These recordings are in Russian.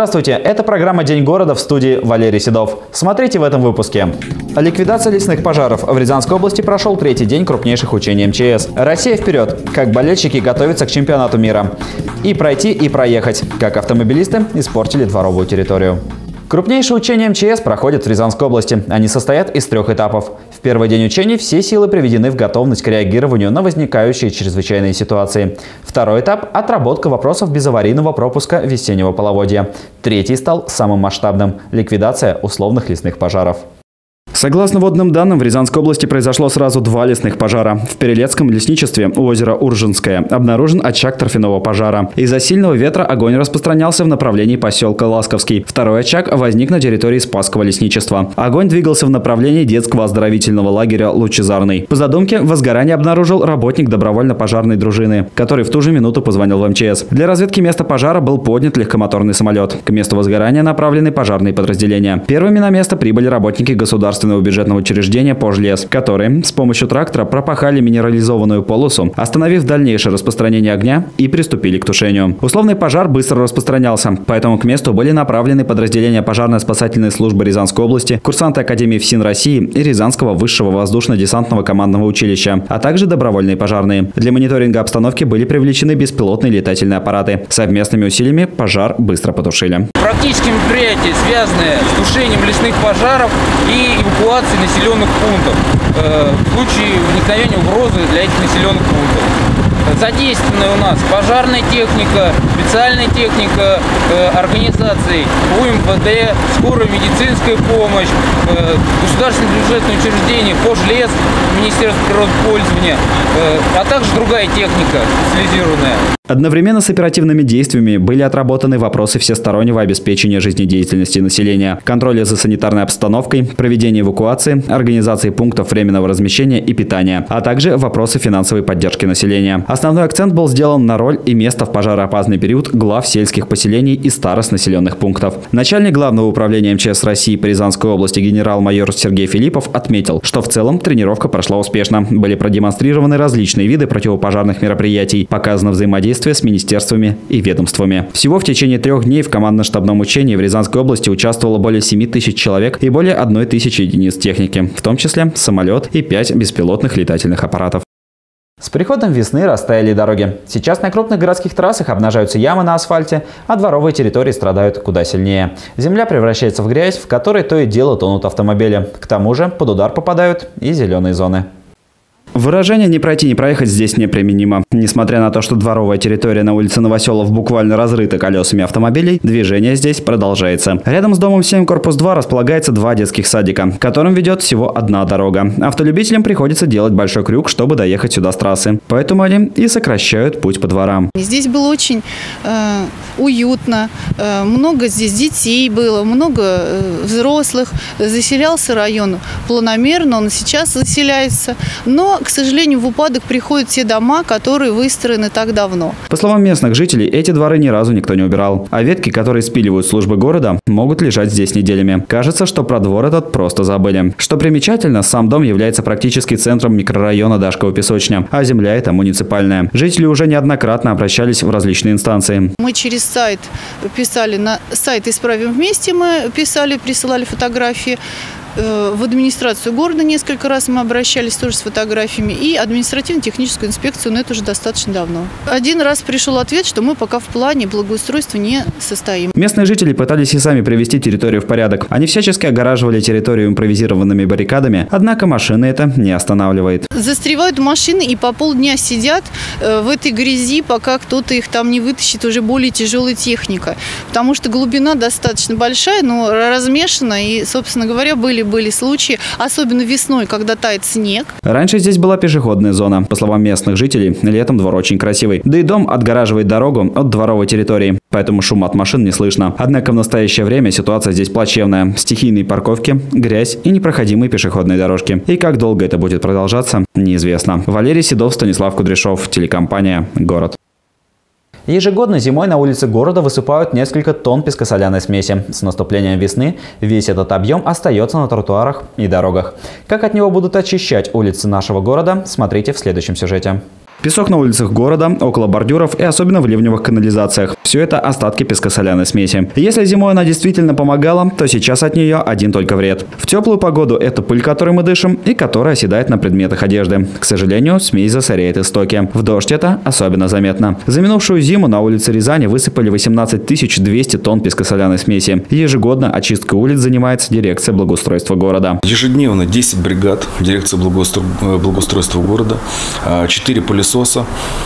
Здравствуйте, это программа «День города» в студии Валерий Седов. Смотрите в этом выпуске. Ликвидация лесных пожаров. В Рязанской области прошел третий день крупнейших учений МЧС. Россия вперед. Как болельщики готовятся к чемпионату мира. И пройти, и проехать. Как автомобилисты испортили дворовую территорию. Крупнейшие учения МЧС проходят в Рязанской области. Они состоят из трех этапов. Первый день учений все силы приведены в готовность к реагированию на возникающие чрезвычайные ситуации. Второй этап – отработка вопросов безаварийного пропуска весеннего половодья. Третий стал самым масштабным – ликвидация условных лесных пожаров. Согласно водным данным, в Рязанской области произошло сразу два лесных пожара. В Перелецком лесничестве у озера Уржинское обнаружен очаг торфяного пожара. Из-за сильного ветра огонь распространялся в направлении поселка Ласковский. Второй очаг возник на территории Спасского лесничества. Огонь двигался в направлении детского оздоровительного лагеря «Лучезарный». По задумке, возгорание обнаружил работник добровольно-пожарной дружины, который в ту же минуту позвонил в МЧС. Для разведки места пожара был поднят легкомоторный самолет. К месту возгорания направлены пожарные подразделения. Первыми на место прибыли работники государственного государственного бюджетного учреждения «Пожлес», которые с помощью трактора пропахали минерализованную полосу, остановив дальнейшее распространение огня и приступили к тушению. Условный пожар быстро распространялся, поэтому к месту были направлены подразделения пожарно-спасательной службы Рязанской области, курсанты Академии ФСИН России и Рязанского высшего воздушно-десантного командного училища, а также добровольные пожарные. Для мониторинга обстановки были привлечены беспилотные летательные аппараты. Совместными усилиями пожар быстро потушили. Практически мероприятия, связанные с тушением лесных пожаров и эвакуации населенных пунктов э, в случае возникновения угрозы для этих населенных пунктов. Задействованы у нас пожарная техника, специальная техника э, организаций УМВД, скорая медицинская помощь, э, государственное бюджетное учреждение, Пожлес, Министерство природопользования, э, а также другая техника специализированная. Одновременно с оперативными действиями были отработаны вопросы всестороннего обеспечения жизнедеятельности населения, контроля за санитарной обстановкой, проведения эвакуации, организации пунктов временного размещения и питания, а также вопросы финансовой поддержки населения. Основной акцент был сделан на роль и место в пожароопасный период глав сельских поселений и старост населенных пунктов. Начальник Главного управления МЧС России по Рязанской области генерал-майор Сергей Филиппов отметил, что в целом тренировка прошла успешно. Были продемонстрированы различные виды противопожарных мероприятий, показано взаимодействие с министерствами и ведомствами. Всего в течение трех дней в командно-штабном учении в Рязанской области участвовало более 7 тысяч человек и более 1 тысячи единиц техники, в том числе самолет и 5 беспилотных летательных аппаратов. С приходом весны растаяли дороги. Сейчас на крупных городских трассах обнажаются ямы на асфальте, а дворовые территории страдают куда сильнее. Земля превращается в грязь, в которой то и дело тонут автомобили. К тому же под удар попадают и зеленые зоны. Выражение «не пройти, не проехать» здесь неприменимо. Несмотря на то, что дворовая территория на улице Новоселов буквально разрыта колесами автомобилей, движение здесь продолжается. Рядом с домом 7, корпус 2 располагается два детских садика, которым ведет всего одна дорога. Автолюбителям приходится делать большой крюк, чтобы доехать сюда с трассы. Поэтому они и сокращают путь по дворам. Здесь было очень э, уютно, э, много здесь детей было, много э, взрослых. Заселялся район планомерно, он сейчас заселяется. Но к сожалению, в упадок приходят те дома, которые выстроены так давно. По словам местных жителей, эти дворы ни разу никто не убирал. А ветки, которые спиливают службы города, могут лежать здесь неделями. Кажется, что про двор этот просто забыли. Что примечательно, сам дом является практически центром микрорайона Дашкова-Песочня, а земля это муниципальная. Жители уже неоднократно обращались в различные инстанции. Мы через сайт писали на сайт «Исправим вместе», мы писали, присылали фотографии. Э, в администрацию города несколько раз мы обращались тоже с фотографиями и административно-техническую инспекцию, но это уже достаточно давно. Один раз пришел ответ, что мы пока в плане благоустройства не состоим. Местные жители пытались и сами привести территорию в порядок. Они всячески огораживали территорию импровизированными баррикадами, однако машины это не останавливает. Застревают машины и по полдня сидят э, в этой грязи, пока кто-то их там не вытащит, уже более тяжелая техника. Потому что глубина достаточно большая, но размешана и, собственно говоря, были были, были случаи, особенно весной, когда тает снег. Раньше здесь была пешеходная зона. По словам местных жителей, летом двор очень красивый. Да и дом отгораживает дорогу от дворовой территории, поэтому шум от машин не слышно. Однако в настоящее время ситуация здесь плачевная. Стихийные парковки, грязь и непроходимые пешеходные дорожки. И как долго это будет продолжаться, неизвестно. Валерий Седов, Станислав Кудряшов, телекомпания «Город». Ежегодно зимой на улице города высыпают несколько тонн пескосоляной смеси. С наступлением весны весь этот объем остается на тротуарах и дорогах. Как от него будут очищать улицы нашего города, смотрите в следующем сюжете. Песок на улицах города, около бордюров и особенно в ливневых канализациях. Все это остатки пескосоляной смеси. Если зимой она действительно помогала, то сейчас от нее один только вред. В теплую погоду это пыль, которой мы дышим, и которая оседает на предметах одежды. К сожалению, смесь засоряет истоки. В дождь это особенно заметно. За минувшую зиму на улице Рязани высыпали 18 200 тонн пескосоляной смеси. Ежегодно очисткой улиц занимается дирекция благоустройства города. Ежедневно 10 бригад дирекции благоустройства города, 4 полисоса пылесоса,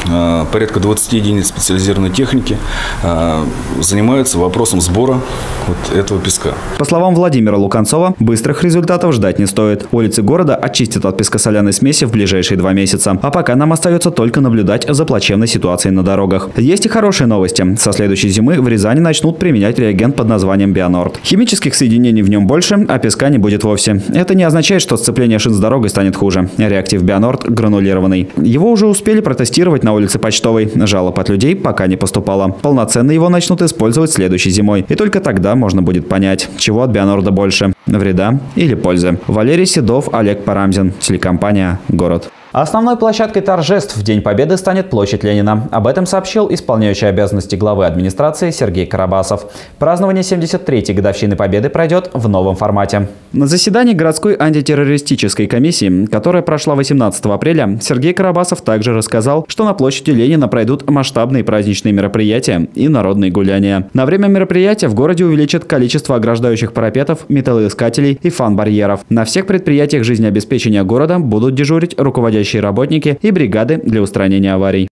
э, порядка 20 единиц специализированной техники э, занимаются вопросом сбора вот этого песка. По словам Владимира Луканцова, быстрых результатов ждать не стоит. Улицы города очистят от пескосоляной смеси в ближайшие два месяца. А пока нам остается только наблюдать за плачевной ситуацией на дорогах. Есть и хорошие новости. Со следующей зимы в Рязани начнут применять реагент под названием Бионорд. Химических соединений в нем больше, а песка не будет вовсе. Это не означает, что сцепление шин с дорогой станет хуже. Реактив Бионорд гранулированный. Его уже успели успели протестировать на улице Почтовой. Жалоб от людей пока не поступало. Полноценно его начнут использовать следующей зимой. И только тогда можно будет понять, чего от Бионорда больше – вреда или пользы. Валерий Седов, Олег Парамзин. Телекомпания «Город». Основной площадкой торжеств в День Победы станет площадь Ленина. Об этом сообщил исполняющий обязанности главы администрации Сергей Карабасов. Празднование 73-й годовщины Победы пройдет в новом формате. На заседании городской антитеррористической комиссии, которая прошла 18 апреля, Сергей Карабасов также рассказал, что на площади Ленина пройдут масштабные праздничные мероприятия и народные гуляния. На время мероприятия в городе увеличат количество ограждающих парапетов, металлоискателей и фан-барьеров. На всех предприятиях жизнеобеспечения города будут дежурить руководящие помогающие работники и бригады для устранения аварий.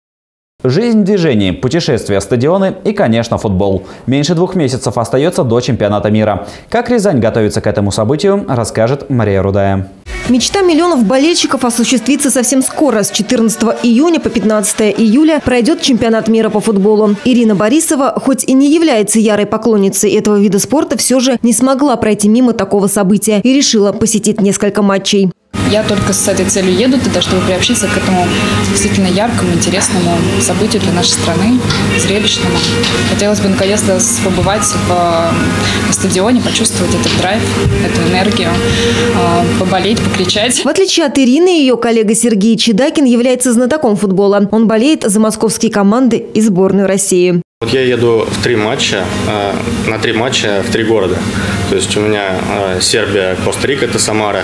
Жизнь в движении, путешествия, стадионы и, конечно, футбол. Меньше двух месяцев остается до чемпионата мира. Как Рязань готовится к этому событию, расскажет Мария Рудая. Мечта миллионов болельщиков осуществится совсем скоро. С 14 июня по 15 июля пройдет чемпионат мира по футболу. Ирина Борисова, хоть и не является ярой поклонницей этого вида спорта, все же не смогла пройти мимо такого события и решила посетить несколько матчей. Я только с этой целью еду туда, чтобы приобщиться к этому действительно яркому, интересному событию для нашей страны, зрелищному. Хотелось бы наконец-то побывать в, на стадионе, почувствовать этот драйв, эту энергию, а, поболеть, покричать. В отличие от Ирины, ее коллега Сергей Чедакин является знатоком футбола. Он болеет за московские команды и сборную России. Вот я еду в три матча, э, на три матча в три города. То есть у меня э, Сербия, Коста-Рика, это Самара.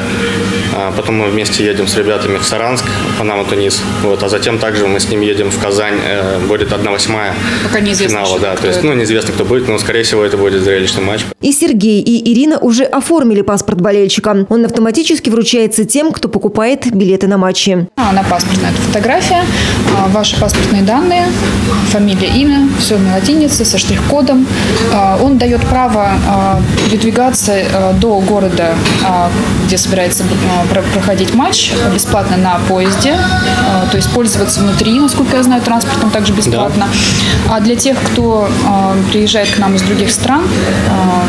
А потом мы вместе едем с ребятами в Саранск, Панама, Тунис. Вот. А затем также мы с ним едем в Казань. Э, будет 1-8 Пока неизвестно, финала. Да. То есть, ну, неизвестно, кто будет, но, скорее всего, это будет зрелищный матч. И Сергей, и Ирина уже оформили паспорт болельщика. Он автоматически вручается тем, кто покупает билеты на матчи. А, на паспортная фотография, а, ваши паспортные данные, фамилия, имя, все на латинице со штрих-кодом. Он дает право передвигаться а, до города, где собирается проходить матч, бесплатно на поезде, то есть пользоваться внутри, насколько я знаю, транспортом также бесплатно. Да. А для тех, кто приезжает к нам из других стран,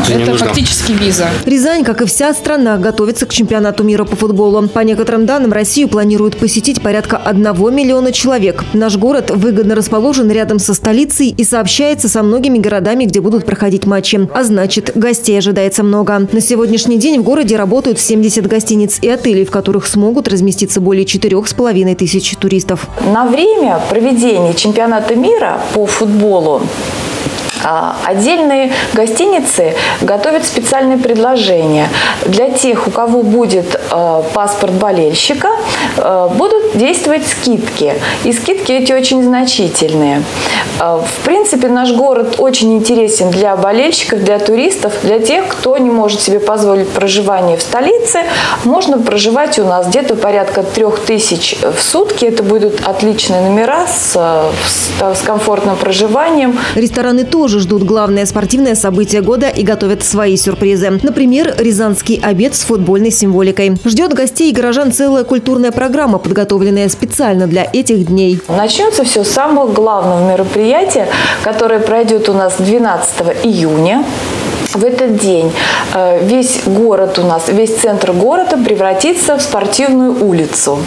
Тебе это фактически виза. Рязань, как и вся страна, готовится к чемпионату мира по футболу. По некоторым данным, Россию планируют посетить порядка 1 миллиона человек. Наш город выгодно расположен рядом со столицей и сообщает общается со многими городами, где будут проходить матчи. А значит, гостей ожидается много. На сегодняшний день в городе работают 70 гостиниц и отелей, в которых смогут разместиться более 4,5 тысяч туристов. На время проведения чемпионата мира по футболу Отдельные гостиницы готовят специальные предложения. Для тех, у кого будет а, паспорт болельщика, а, будут действовать скидки. И скидки эти очень значительные. В принципе, наш город очень интересен для болельщиков, для туристов, для тех, кто не может себе позволить проживание в столице. Можно проживать у нас где-то порядка трех тысяч в сутки. Это будут отличные номера с, с комфортным проживанием. Рестораны тоже тоже ждут главное спортивное событие года и готовят свои сюрпризы. Например, рязанский обед с футбольной символикой. Ждет гостей и горожан целая культурная программа, подготовленная специально для этих дней. Начнется все с самого главного мероприятия, которое пройдет у нас 12 июня. в этот день э, весь город у нас, весь центр города превратится в спортивную улицу.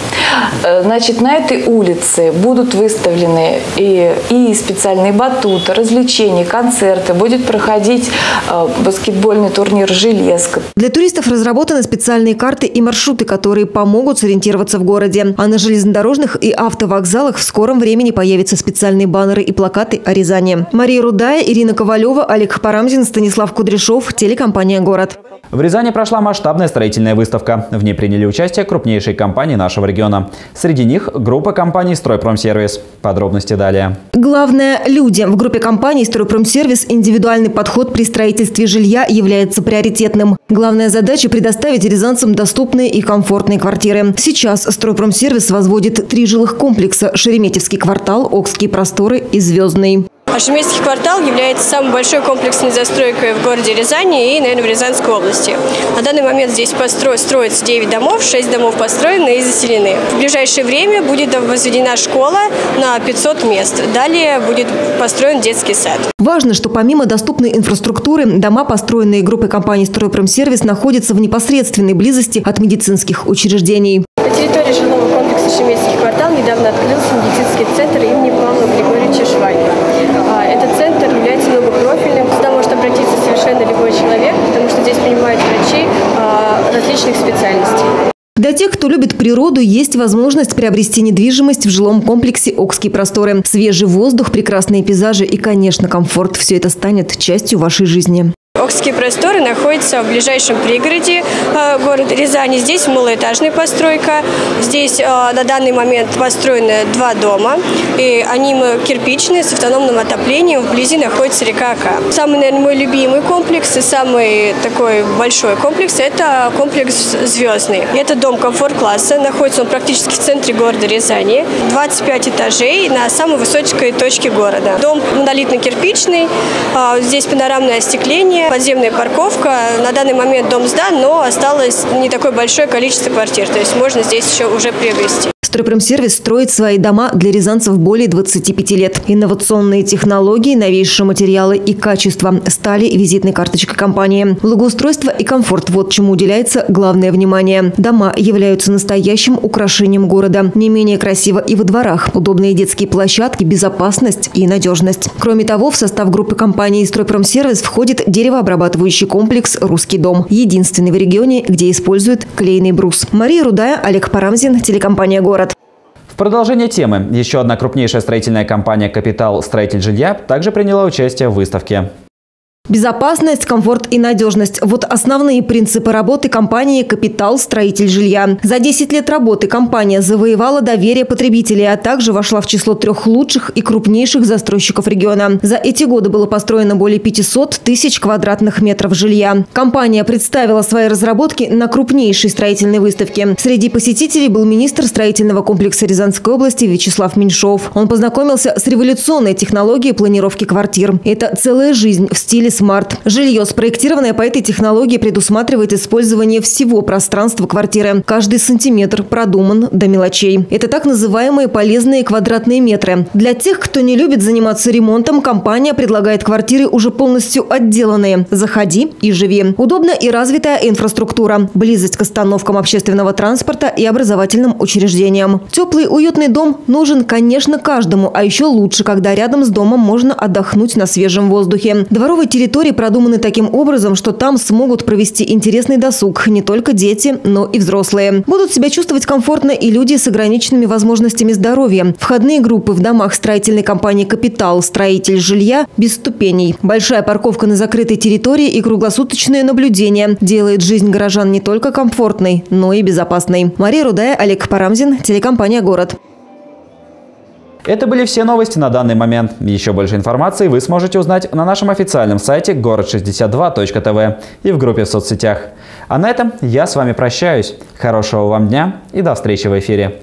Э, значит, на этой улице будут выставлены и, и специальные батуты, развлечения, концерты, будет проходить э, баскетбольный турнир «Железка». Для туристов разработаны специальные карты и маршруты, которые помогут сориентироваться в городе. А на железнодорожных и автовокзалах в скором времени появятся специальные баннеры и плакаты о Рязани. Мария Рудая, Ирина Ковалева, Олег Парамзин, Станислав Кудряшов, телекомпания «Город». В Рязани прошла масштабная строительная выставка. В ней приняли участие крупнейшие компании нашего региона. Среди них группа компаний «Стройпромсервис». Подробности далее. Главное – люди. В группе компаний «Стройпромсервис» индивидуальный подход при строительстве жилья является приоритетным. Главная задача – предоставить рязанцам доступные и комфортные квартиры. Сейчас «Стройпромсервис» возводит три жилых комплекса – Шереметьевский квартал, Окские просторы и Звездный. Ашемейский квартал является самой большой комплексной застройкой в городе Рязани и, наверное, в Рязанской области. На данный момент здесь постро... строится 9 домов, 6 домов построены и заселены. В ближайшее время будет возведена школа на 500 мест. Далее будет построен детский сад. Важно, что помимо доступной инфраструктуры, дома, построенные группой компании «Стройпромсервис», находятся в непосредственной близости от медицинских учреждений. На территории жилого комплекса «Шемейский квартал» недавно открылся медицинский центр имени Павла Григорьевича Швайка. Этот центр является многопрофильным. Сюда может обратиться совершенно любой человек, потому что здесь принимают врачи различных специальностей. Для тех, кто любит природу, есть возможность приобрести недвижимость в жилом комплексе «Окские просторы». Свежий воздух, прекрасные пейзажи и, конечно, комфорт – все это станет частью вашей жизни. Окские просторы находятся в ближайшем пригороде э, города Рязани. Здесь малоэтажная постройка. Здесь э, на данный момент построены два дома. И они кирпичные, с автономным отоплением. Вблизи находится река Ака. Самый, наверное, мой любимый комплекс и самый такой большой комплекс – это комплекс «Звездный». Это дом комфорт-класса. Находится он практически в центре города Рязани. 25 этажей на самой высокой точке города. Дом монолитно-кирпичный. Э, здесь панорамное остекление подземная парковка. На данный момент дом сдан, но осталось не такое большое количество квартир. То есть можно здесь еще уже приобрести. Стройпромсервис строит свои дома для рязанцев более 25 лет. Инновационные технологии, новейшие материалы и качество стали визитной карточкой компании. Благоустройство и комфорт – вот чему уделяется главное внимание. Дома являются настоящим украшением города. Не менее красиво и во дворах. Удобные детские площадки, безопасность и надежность. Кроме того, в состав группы компании «Стройпромсервис» входит деревообрабатывающий комплекс «Русский дом». Единственный в регионе, где используют клейный брус. Мария Рудая, Олег Парамзин, телекомпания «Город». В продолжение темы еще одна крупнейшая строительная компания «Капитал Строитель жилья» также приняла участие в выставке. Безопасность, комфорт и надежность – вот основные принципы работы компании «Капитал. Строитель жилья». За 10 лет работы компания завоевала доверие потребителей, а также вошла в число трех лучших и крупнейших застройщиков региона. За эти годы было построено более 500 тысяч квадратных метров жилья. Компания представила свои разработки на крупнейшей строительной выставке. Среди посетителей был министр строительного комплекса Рязанской области Вячеслав Меньшов. Он познакомился с революционной технологией планировки квартир. Это целая жизнь в стиле Smart. Жилье, спроектированное по этой технологии, предусматривает использование всего пространства квартиры. Каждый сантиметр продуман до мелочей. Это так называемые полезные квадратные метры. Для тех, кто не любит заниматься ремонтом, компания предлагает квартиры уже полностью отделанные. Заходи и живи. Удобная и развитая инфраструктура. Близость к остановкам общественного транспорта и образовательным учреждениям. Теплый уютный дом нужен, конечно, каждому, а еще лучше, когда рядом с домом можно отдохнуть на свежем воздухе. Дворовые территории территории продуманы таким образом, что там смогут провести интересный досуг не только дети, но и взрослые. Будут себя чувствовать комфортно и люди с ограниченными возможностями здоровья. Входные группы в домах строительной компании «Капитал. Строитель жилья» без ступеней. Большая парковка на закрытой территории и круглосуточное наблюдение делает жизнь горожан не только комфортной, но и безопасной. Мария Рудая, Олег Парамзин, телекомпания «Город». Это были все новости на данный момент. Еще больше информации вы сможете узнать на нашем официальном сайте город62.тв и в группе в соцсетях. А на этом я с вами прощаюсь. Хорошего вам дня и до встречи в эфире.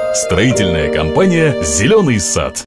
Строительная компания «Зеленый сад».